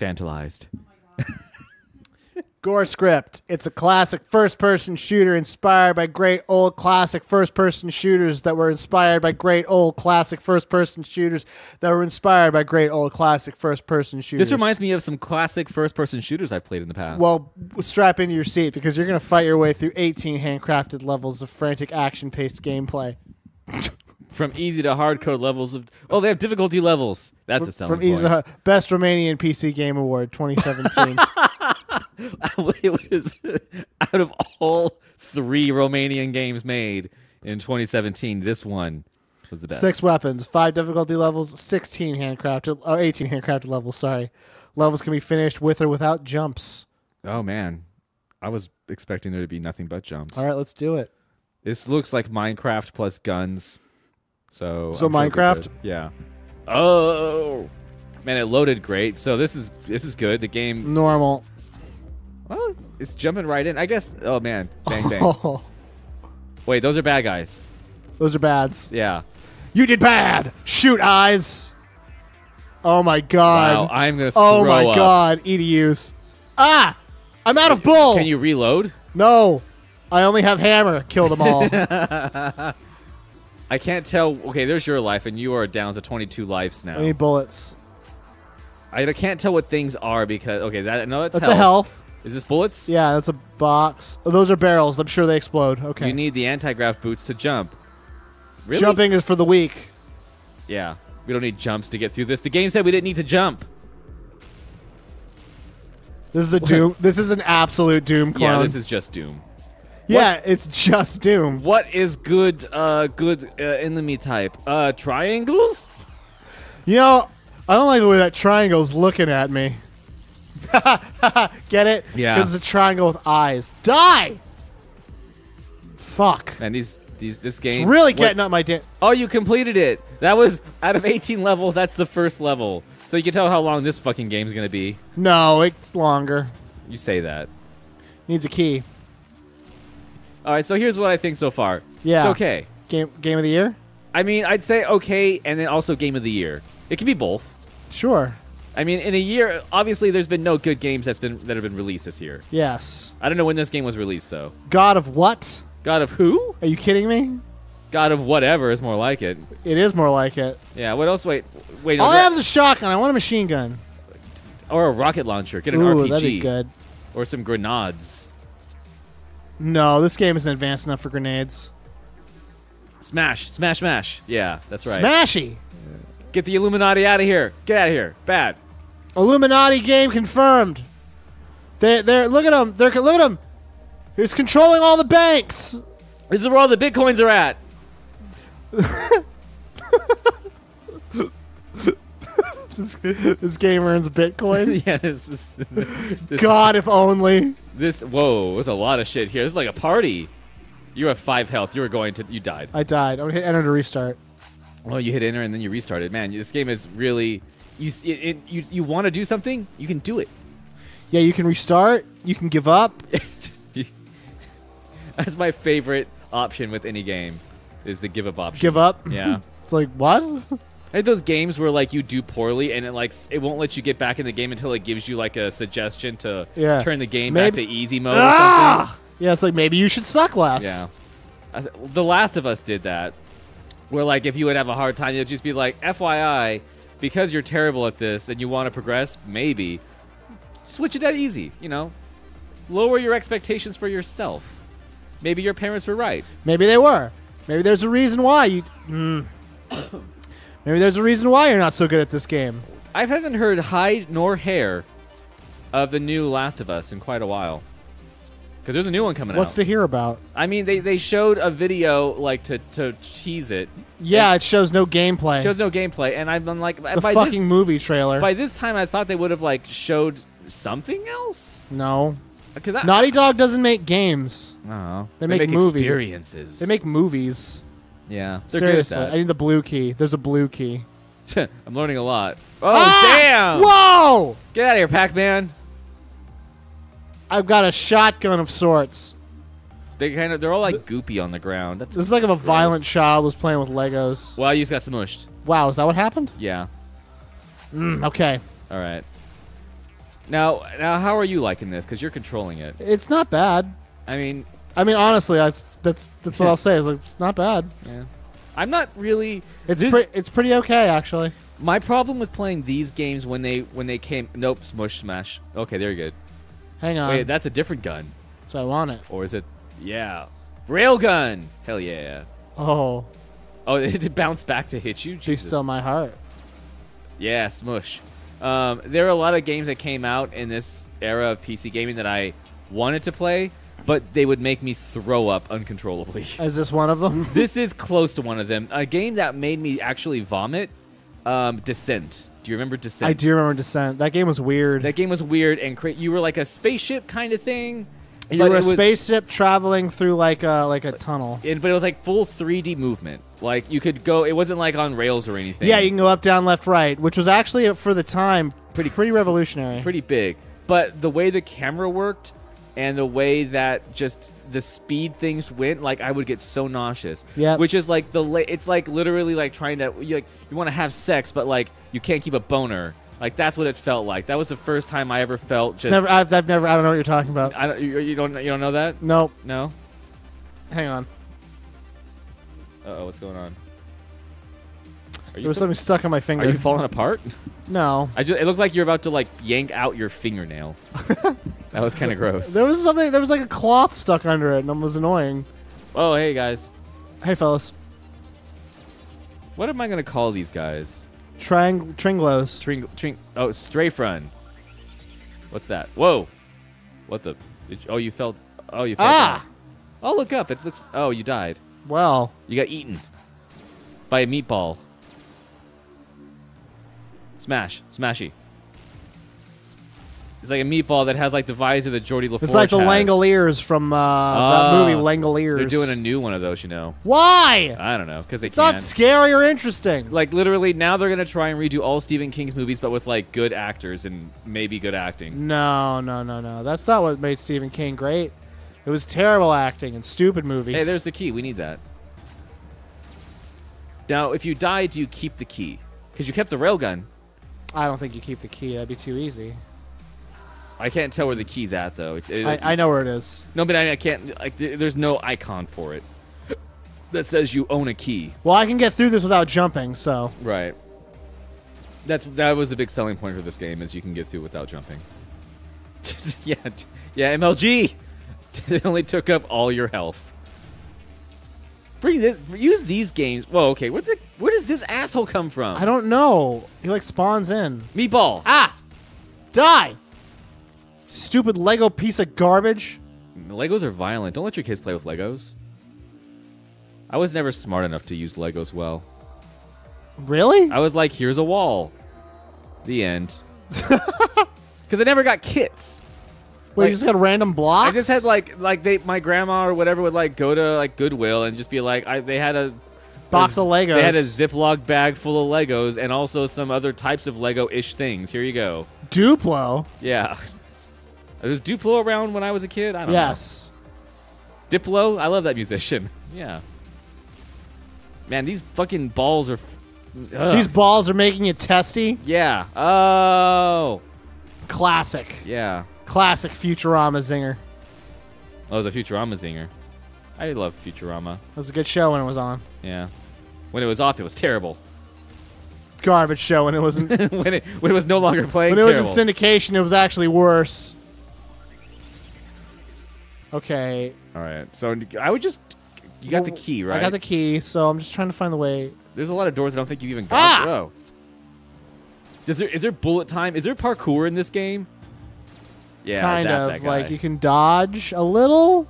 Fantalized. Gorescript. It's a classic first person shooter inspired by great old classic first person shooters that were inspired by great old classic first person shooters that were inspired by great old classic first person shooters. This reminds me of some classic first-person shooters I've played in the past. Well, strap into your seat because you're going to fight your way through 18 handcrafted levels of frantic action paced gameplay. From easy to hard code levels of oh, they have difficulty levels. That's a selling From easy to. Hard- Best Romanian PC Game Award 2017. it was out of all three Romanian games made in 2017, this one was the best. Six weapons, five difficulty levels, 16 handcrafted, or 18 handcrafted levels, sorry. Levels can be finished with or without jumps. Oh man, I was expecting there to be nothing but jumps. All right, let's do it. This looks like Minecraft plus guns. So So I'm sure Minecraft? good. yeah. Oh man, it loaded great. So this is this is good. The game, Normal. well, it's jumping right in. I guess. Oh man, bang bang. Oh, Wait, those are bad guys. those are bads. Yeah. You did bad. Shoot eyes. Oh my god. Wow, I'm gonna. Throw oh my up. god. EDUs. Ah! I'm out of bull. Can you reload? No. I only have hammer. Kill them all. I can't tell. Okay, there's your life, and you are down to 22 lives now. I need bullets. I can't tell what things are because okay, that no, that's, That's a health. Is this bullets? Yeah, that's a box. Oh, those are barrels. I'm sure they explode. Okay. You need the anti-grav boots to jump. Really? Jumping is for the weak. Yeah. We don't need jumps to get through this. The game said we didn't need to jump. This is a Doom. This is an absolute Doom clone. Yeah, this is just Doom. Yeah, what's- it's just Doom. What is good uh good uh, enemy type? Uh triangles? You know, I don't like the way that triangle's looking at me. Get it? Yeah. Because it's a triangle with eyes. Die! Fuck. And these these this game. It's really what- getting up my da- Oh, you completed it. That was out of 18 levels, that's the first level. So you can tell how long this fucking game's going to be. No, it's longer. You say that. Needs a key. All right, so here's what I think so far. Yeah. It's okay. Game game of the year? I mean, I'd say okay and then also game of the year. It can be both. Sure. I mean, in a year, obviously there's been no good games that's been that have been released this year. Yes. I don't know when this game was released though. God of what? God of who? Are you kidding me? God of whatever is more like it. It is more like it. Yeah. What else? Wait, wait. All I have is a shotgun. I want a machine gun. or a rocket launcher. Get an Ooh, RPG. that'd be good. Or some grenades. No, this game isn't advanced enough for grenades. Smash, smash, smash. Yeah, that's right. Smashy. Get the Illuminati out of here. Get out of here. Bad. Illuminati game confirmed. They they're look at them. They're look at them. Who's controlling all the banks. This is where all the bitcoins are at. This, this game earns Bitcoin. yeah, this is. This, God, if only. this. Whoa, there's a lot of shit here. This is like a party. You have five health. You were going to. You died. I died. I'm gonna hit enter to restart. Well, you hit enter and then you restarted. Man, this game is really. You it, it, you you want to do something? You can do it. Yeah, you can restart. You can give up. That's my favorite option with any game, is the give up option. Give up. Yeah. It's like what? Had those games where like you do poorly and it like it won't let you get back in the game until it gives you like a suggestion to Yeah. turn the game Maybe- back to easy mode or Ah! Yeah, it's like maybe you should suck less. Yeah. The Last of Us did that. Where like if you would have a hard time, you'd just be like, FYI, because you're terrible at this and you want to progress, maybe switch it that easy. You know, lower your expectations for yourself. Maybe your parents were right. Maybe they were. Maybe there's a reason why you. Mm. Maybe there's a reason why you're not so good at this game. I haven't heard hide nor hair of the new Last of Us in quite a while. Because there's a new one coming What's out. What's to hear about? I mean, they, they showed a video like to, to tease it. Yeah, it shows no gameplay. Shows no gameplay, and I've been like, it's a by fucking this movie trailer. by this time, I thought they would have like showed something else. no, Because I, Naughty Dog doesn't make games. I don't know. They make movies. experiences. They make movies. Yeah. They're Seriously, good I need the blue key. There's a blue key. I'm learning a lot. Oh Ah! damn! Whoa! Get out of here, Pac-Man. I've got a shotgun of sorts. They kind of they're all like goopy on the ground. That's This is like if a gross. violent child was playing with Legos. Well, you just got smushed. Wow, is that what happened? Yeah. Mm, okay. All right. Now, now, how are you liking this? Because you're controlling it. It's not bad. I mean, I mean, honestly, that's that's that's what I'll say. Is like it's not bad. It's yeah. I'm not really. it's, this- pre- it's pretty okay actually. My problem with playing these games when they when they came. Nope, smush smash. Okay, they're good. Hang on. Wait, that's a different gun, so I want it. or is it? Yeah, railgun. Hell yeah. Oh, Oh, it bounced back to hit you. Jesus. still my heart. Yeah, smush. Um, there are a lot of games that came out in this era of PC gaming that I wanted to play, but they would make me throw up uncontrollably. Is this one of them? this is close to one of them. A game that made me actually vomit. Um, Descent. Do you remember Descent? I do remember Descent. That game was weird. That game was weird and cra- you were like a spaceship kind of thing. you were a spaceship traveling through like a like a tunnel. It, but it was like full 3D movement. Like you could go. It wasn't like on rails or anything. Yeah, you can go up, down, left, right, which was actually for the time pretty pretty revolutionary. pretty big. But the way the camera worked and the way that just the speed things went, like I would get so nauseous. Yeah. Which is like the la- it's like literally like trying to you like you want to have sex, but like you can't keep a boner. Like that's what it felt like. That was the first time I ever felt just. never, I've, I've never. I don't know what you're talking about. I don't, you, you don't you don't know that? Nope. No. Hang on. Uh oh, what's going on? Are There you was something stuck on my finger. are you falling apart? no. I just it looked like you're about to like yank out your fingernail. that was kind of gross. There was something. There was like a cloth stuck under it, and it was annoying. Oh hey guys, Hey, fellas. what am I gonna call these guys? Triang- Tringlos. Tring, tring, oh, strafe run. What's that? Whoa! What the? Did you, oh, you felt. Oh, you fell Ah! down. Oh, look up. It looks. Oh, you died. Well, You got eaten by a meatball. Smash, smashy. It's like a meatball that has like the visor that Geordi La Forge it's like the has. Langoliers from uh, that Ah, movie Langoliers. They're doing a new one of those, you know. Why? I don't know, because they It's not scary or interesting. like literally, now they're gonna try and redo all Stephen King's movies, but with like good actors and maybe good acting. No, no, no, no. That's not what made Stephen King great. It was terrible acting and stupid movies. Hey, there's the key. We need that. Now, if you die, do you keep the key? Because you kept the railgun. I don't think you keep the key. That'd be too easy. I can't tell where the key's at, though. It- it- I, I know where it is. no, but I, I can't. Like, there's no icon for it that says you own a key. Well, I can get through this without jumping, so Right. That's that was the big selling point for this game is you can get through without jumping. yeah, yeah. MLG. it only took up all your health. Bring this. Use these games. Whoa. Okay. Where the, Where does this asshole come from? I don't know. He like spawns in. Meatball. Ah! Die! Stupid Lego piece of garbage. Legos are violent. Don't let your kids play with Legos. I was never smart enough to use Legos well. Really? I was like, here's a wall. The end. Because I never got kits. Wait, like- you just got random blocks? I just had like like they my grandma or whatever would like go to like Goodwill and just be like I they had a Box a of Legos. They had a Ziploc bag full of Legos and also some other types of Lego-ish things. Here you go. Duplo. Yeah. Was Duplo around when I was a kid? I don't Yes. know. Diplo? I love that musician. Yeah. Man, these fucking balls are. Ugh. These balls are making you testy. Yeah. Oh. Classic. Yeah. Classic Futurama zinger. Oh, it was a Futurama zinger. I love Futurama. It was a good show when it was on. Yeah. When it was off, it was terrible. Garbage show when it wasn't. when it when it was no longer playing, when it was in syndication, it was actually worse. Okay. All right. So I would just. You got the key, right? I got the key, so I'm just trying to find the way. There's a lot of doors I don't think you've even got. Ah! Oh. Does there is there bullet time? Is there parkour in this game? Yeah, kind of like you can dodge a little.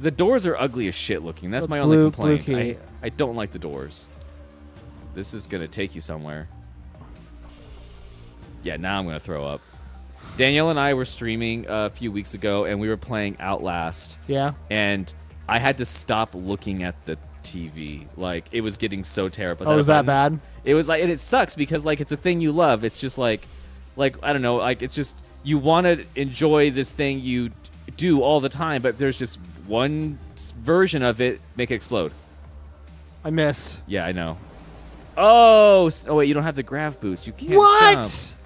The doors are ugly as shit looking. That's The my blue- only complaint. I. I don't like the doors. This is gonna take you somewhere. Yeah, now I'm gonna throw up. Danielle and I were streaming a few weeks ago, and we were playing Outlast, Yeah. and I had to stop looking at the TV. Like it was getting so terrible. Oh, was that bad? It was like, and it sucks because like it's a thing you love. It's just like, like I don't know, like it's just you want to enjoy this thing you do all the time, but there's just one version of it make it explode. I missed. Yeah, I know. Oh, oh wait, you don't have the grav boots. You can't. What? jump.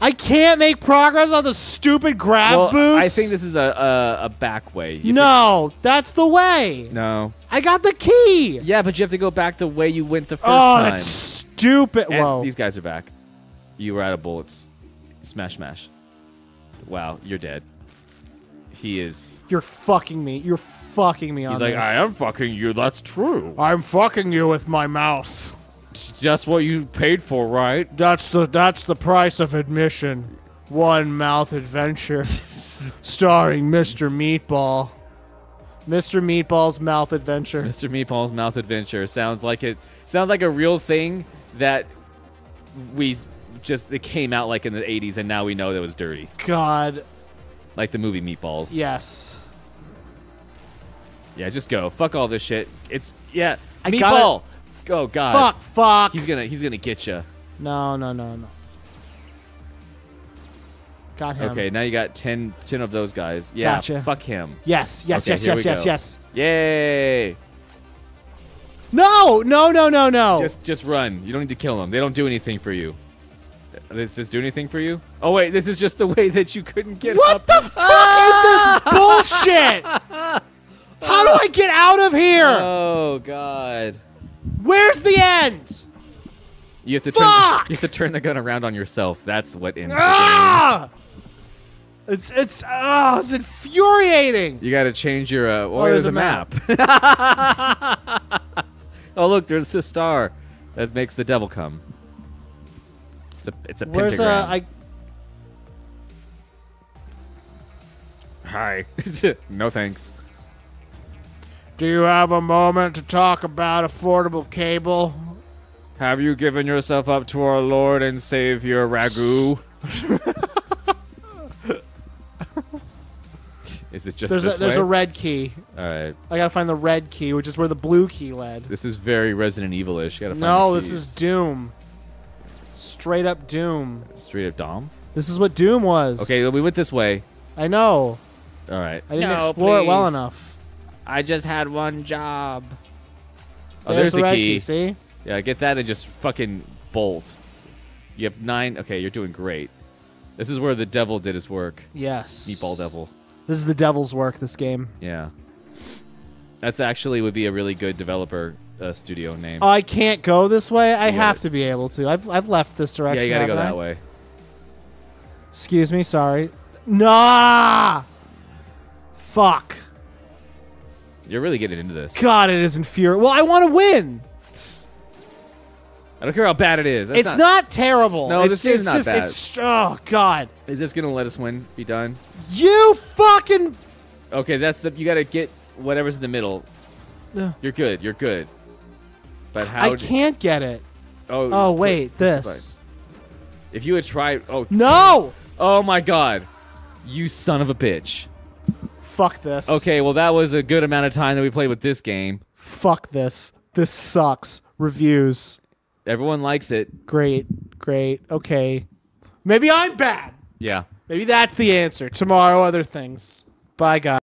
I can't make progress on the stupid grab well, boots. I think this is a a, a back way. You No, that's the way. no. I got the key. Yeah, but you have to go back the way you went the first oh, time. that's stupid. And Whoa. these guys are back. You were out of bullets. Smash, smash. Wow, you're dead. He is. You're fucking me. You're fucking me on He's like, this. I am fucking you. That's true. I'm fucking you with my mouth. Just what you paid for, right? That's the that's the price of admission. One mouth adventure, starring Mr. Meatball. Mr. Meatball's mouth adventure. Mr. Meatball's Mouth Adventure sounds like it. Sounds like a real thing that we just it came out like in the 80s, and now we know that was dirty, God, like the movie Meatballs. yes. Yeah, just go. Fuck all this shit. It's yeah. I Meatball. gotta- Oh God. Fuck, fuck. He's gonna he's gonna get you. no, no, no, no. Got him. Okay, now you got 10, 10 of those guys. Yeah, Gotcha. fuck him. Yes, yes, Okay, yes, yes, yes, go. yes. Yay! No, no, no, no, no. Just just run. You don't need to kill them. They don't do anything for you. Does this do anything for you? Oh wait, this is just the way that you couldn't get what up. the fuck is this bullshit? How do I get out of here? Oh god. Where's the end? You have to turn Fuck! you have to turn the gun around on yourself. That's what ends the. Ah! It's it's ah, it's infuriating. You got to change your uh, oh, there's there's, a a map. oh look, there's a star that makes the devil come. It's a it's a Where's pentagram. uh I Hi. no thanks. Do you have a moment to talk about affordable cable? Have you given yourself up to our Lord and Savior Ragu? Is it just There's this a there's way? a red key. All right. I gotta find the red key, which is where the blue key led. This is very Resident Evil-ish. You gotta find No, the this keys. is Doom. Straight up Doom. straight up Dom. This is what Doom was. Okay, well, we went this way. I know. All right. I didn't explore it well please. enough. I just had one job. Oh, there's, there's, the, the key. key. See? Yeah, get that and just fucking bolt. You have nine. Okay, you're doing great. This is where the devil did his work. Yes. Meatball devil. This is the devil's work. This game. Yeah. That's actually would be a really good developer uh, studio name. I can't go this way. I You have gotta- to be able to. I've I've left this direction. yeah, you gotta go I? that way. Excuse me. Sorry. Nah. Fuck. You're really getting into this. God, it is infuriating. Well, I want to win. I don't care how bad it is. That's it's not, terrible. No, it's, this game's it's not just, bad. It's, oh God. Is this gonna let us win? Be done? You fucking. Okay, that's the. You gotta get whatever's in the middle. Ugh. You're good. You're good. But how? I can't get it. Oh. Oh wait, this. If you had tried. Oh. No. Oh my God. You son of a bitch. Fuck this. Okay, well that was a good amount of time that we played with this game. Fuck this. This sucks. Reviews. Everyone likes it. Great. Great. Okay. Maybe I'm bad. Yeah. Maybe that's the answer. Tomorrow, other things. Bye, guys.